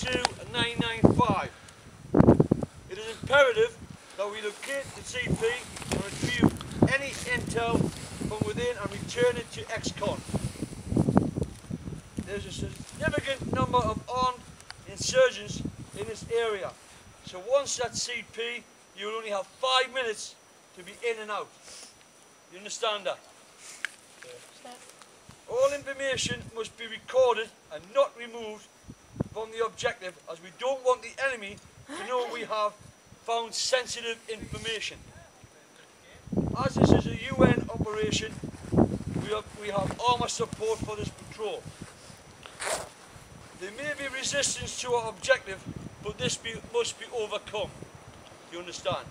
32,995. It is imperative that we locate the CP and retrieve any intel from within and return it to XCON. There's a significant number of armed insurgents in this area. So once that CP, you will only have five minutes to be in and out. You understand that? All information must be recorded and not removed from the objective as we don't want the enemy to know we have found sensitive information. As this is a UN operation, we have, we have armour support for this patrol. There may be resistance to our objective, but this be, must be overcome. Do you understand?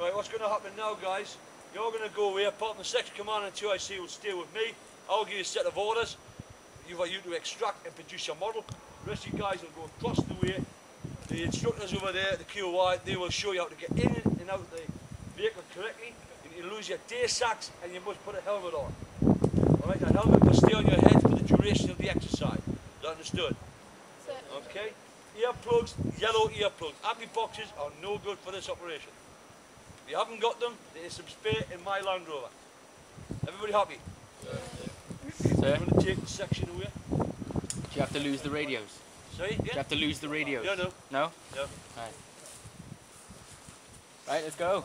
Right, what's going to happen now, guys? You're going to go away, apart from the second commander and 2IC will stay with me. I'll give you a set of orders. You for you to extract and produce your model. The rest of you guys will go across the way. The instructors over there, the QOI, they will show you how to get in and out the vehicle correctly. You lose your day sacks and you must put a helmet on. Alright, that helmet must stay on your head for the duration of the exercise. Is that understood? Okay? Earplugs, yellow earplugs. Happy boxes are no good for this operation. If you haven't got them, there is some spare in my Land Rover. Everybody happy? Sir, I'm going to take the section away. do you have to lose the radios? Sorry? Do you have to lose the radios? No, no. No? No. Right. Right, let's go.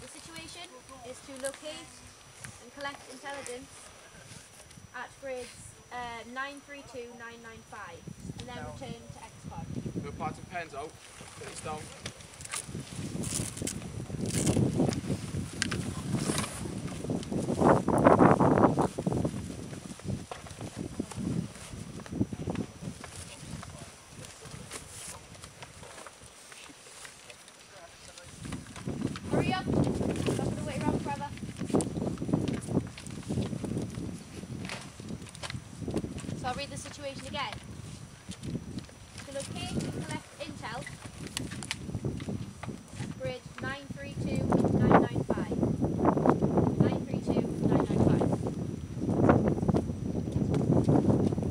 The situation is to locate and collect intelligence at grids uh, 932995 and then return to XCON. Put pads and pens out. Put this down. Hurry up! Not gonna wait around forever. So I'll read the situation again. To locate and collect intel at grid 932995. 932995.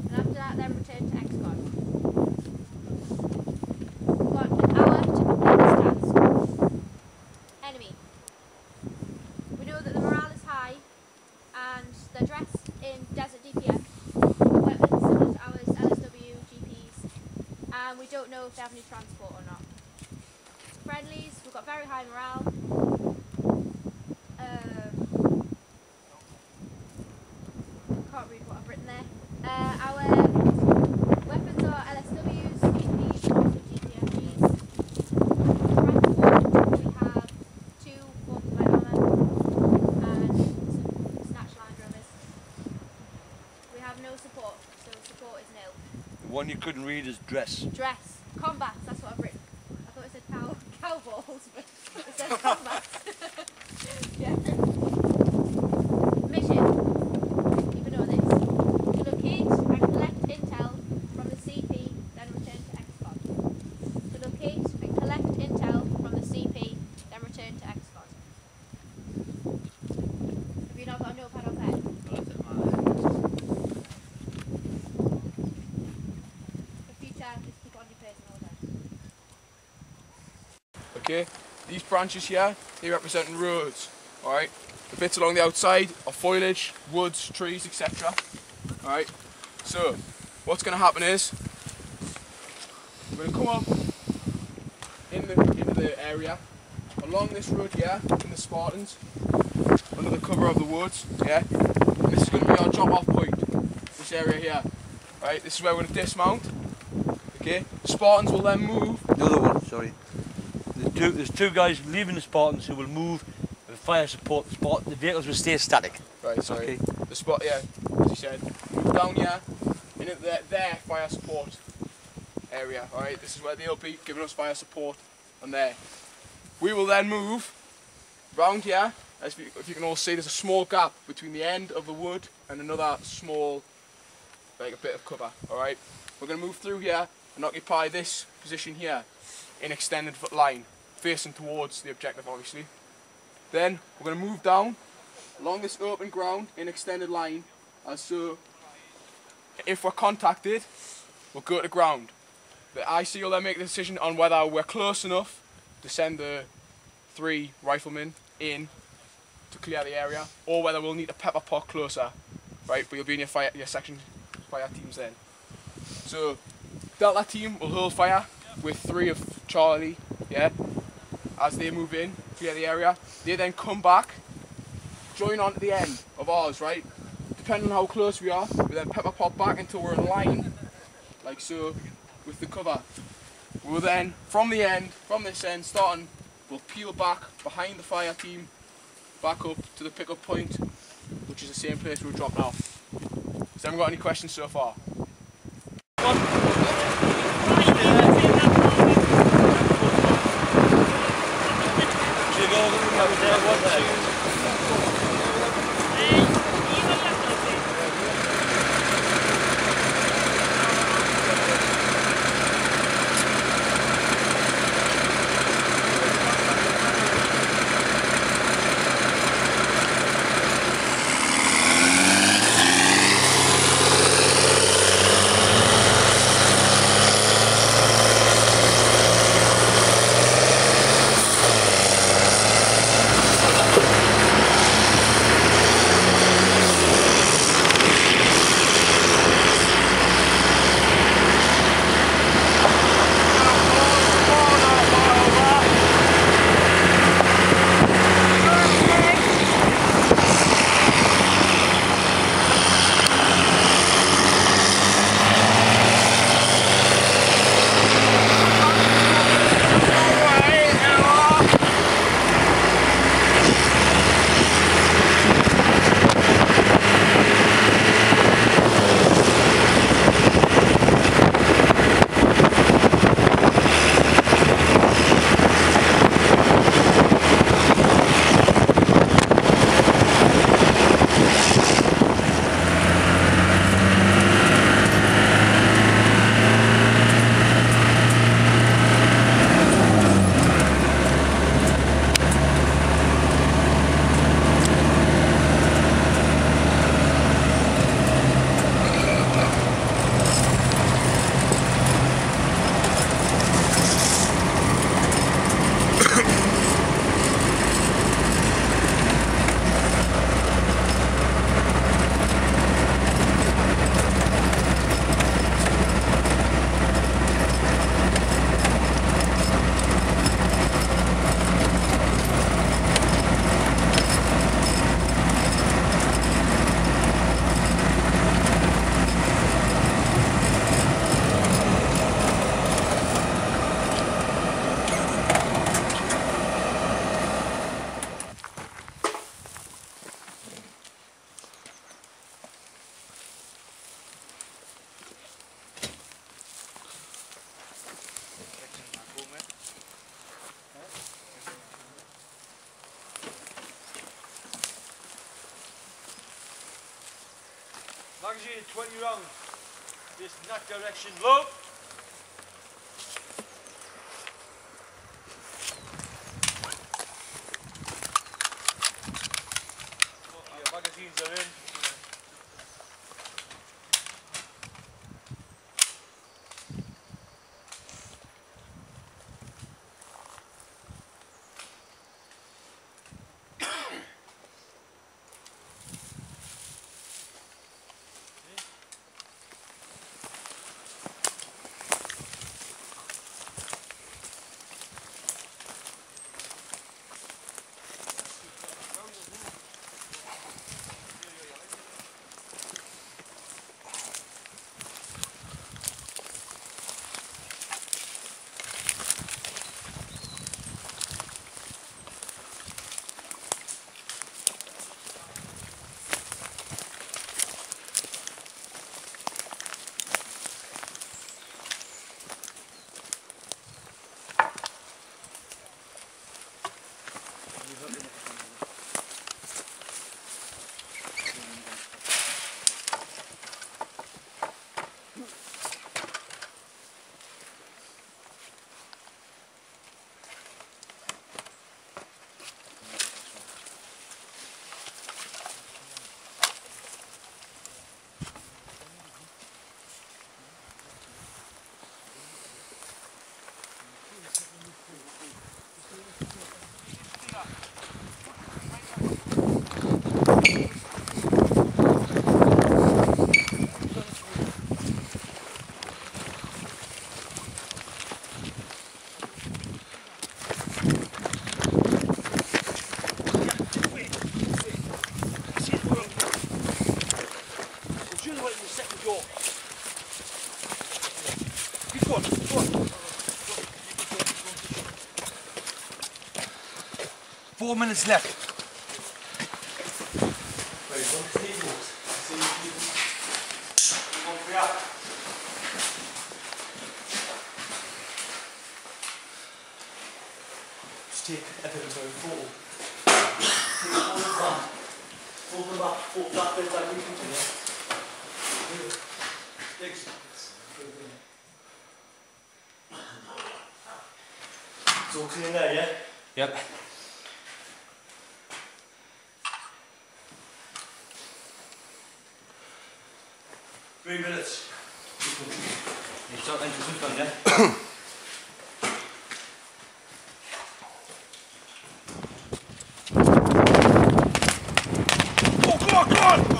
And after that then return to XCON. We've got an hour to complete this task. Enemy. We know that the morale is high and they're dressed in desert DPM, weapons similar to ours, LSW, GPs, and we don't know if they have any transport or not. Friendlies, we've got very high morale. Um, can't read what I've written there. Uh, our weapons are LSWs, GPs, and also GPMGs. Transport, we have two forms of light armour and some snatch Land Rovers. We have no support, so support is nil. The one you couldn't read is dress. Dress, combat, that's what I've written. I thought it said cow, cow but it says combat. yeah. Mission. Keep a note of this. To locate and collect intel from the CP, then return to XCON. To locate and collect intel from the CP, then return to XCON. Have you not got a notepad or pen? For future, just keep it on your person all day. Okay, these branches here, they representing roads. Alright, the bits along the outside are foliage, woods, trees, etc. Alright, so what's going to happen is we're going to come up in the, into the area along this road here in the Spartans under the cover of the woods. Yeah, and this is going to be our drop off point. This area here. Right, this is where we're going to dismount. Okay, Spartans will then move The other one, sorry. There's two, there's two guys leaving the Spartans who will move with fire support. The, the vehicles will stay static. Right, sorry. Okay. The spot, yeah, as you said, move down here, into their, their fire support area. Alright, this is where they'll be giving us fire support on there. We will then move round here. As you, if you can all see, there's a small gap between the end of the wood and another small, like a bit of cover. Alright, we're going to move through here and occupy this position here in extended foot line, facing towards the objective, obviously. Then we're going to move down along this open ground in extended line as so if we're contacted we'll go to ground. The IC will then make the decision on whether we're close enough to send the three riflemen in to clear the area or whether we'll need a pepper pot closer. Right, but you'll be in your fire your section fire teams then. So Delta team will hold fire with three of Charlie, yeah, as they move in, clear the area. They then come back, join on to the end of ours, right? Depending on how close we are, we then pepper pot back until we're in line, like so, with the cover. We'll then, from the end, from this end, starting, we'll peel back behind the fire team, back up to the pickup point, which is the same place we'll drop now. Has anyone got any questions so far? Magazine 20 rounds. This nut direction low. go. Keep going, keep going. Four minutes left. Three minutes. You start introducing them, yeah? Oh, come on, come on!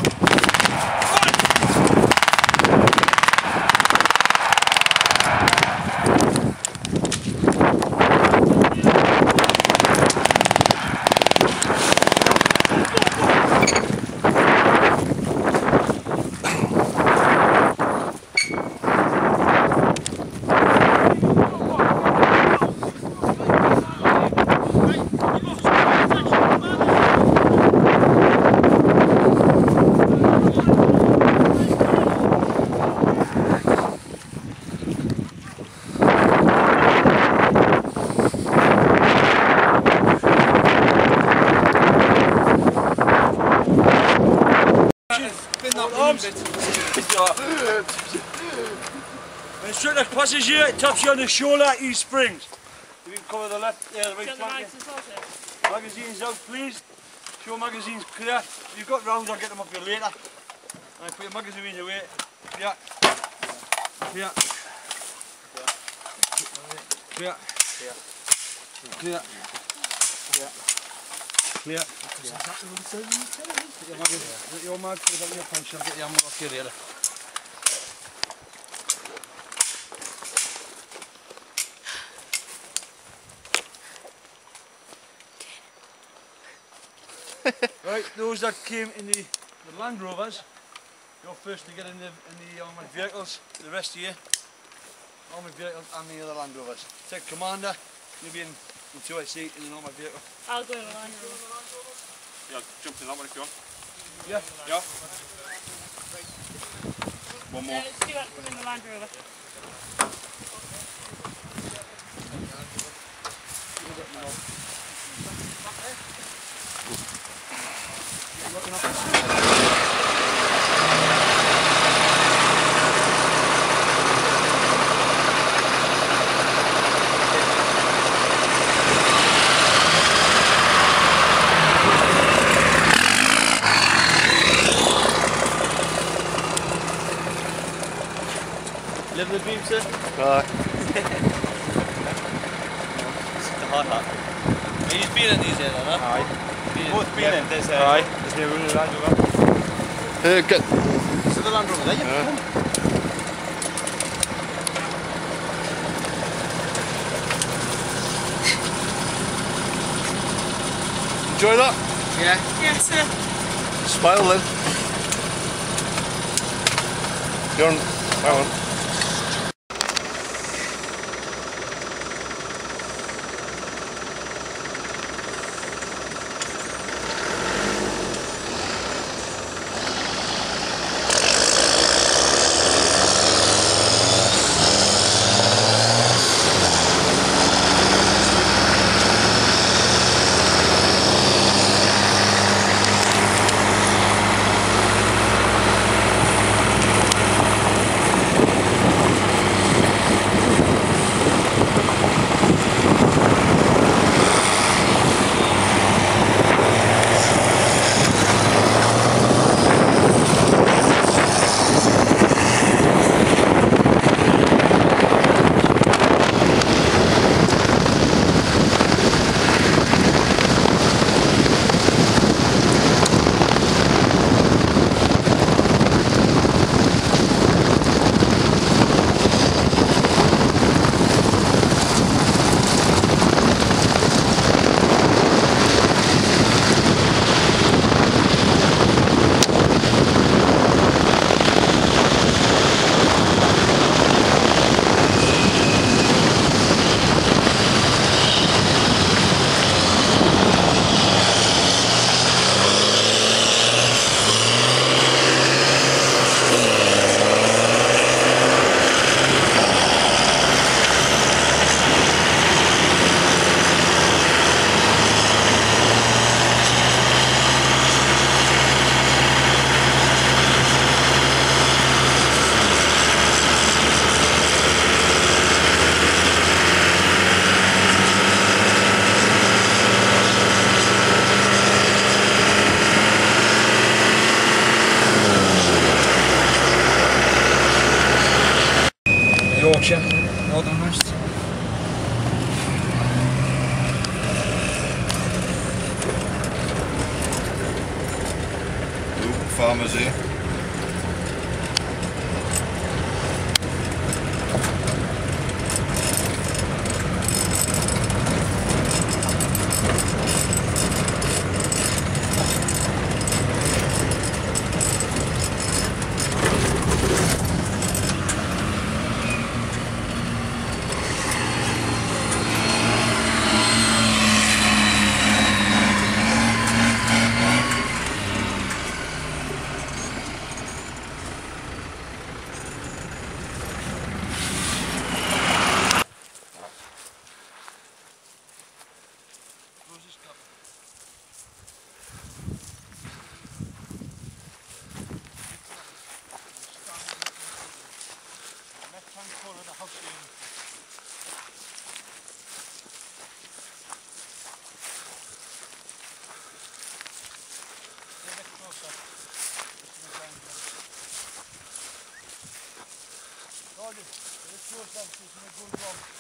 Arms. When instructor passes you, it taps you on the shoulder, he springs. You can cover the left, yeah, the right flank. yeah. Magazines out, please. Show magazines clear. If you've got rounds, I'll get them off you later. Right, put your magazines away. Clear. Clear. Clear. Clear. Clear. Clear. Get your mag, get your mag, put it back in your punch, I'll get your ammo off you later. Right, those that came in the, the Land Rovers, you're first to get in the, in the armoured vehicles, the rest of you, armoured vehicles and the other Land Rovers. Take commander, you'll be in, in 2IC in an armoured vehicle. I'll go in the Land Rover. Yeah, jump in that one if you want. Yeah. Yeah. One more. Uh, Stuart, come in the Land Rover. Living the dream, sir? Right. The hard hat. Are you been in these here, huh? Aye. Both been in this, uh, Aye. this new Rooney Land Rover. Uh, good. So the Land Rover there, you Enjoy that. Yeah, Yes, sir. Smile then. You're on. Hang on. Farmers. Gordon, get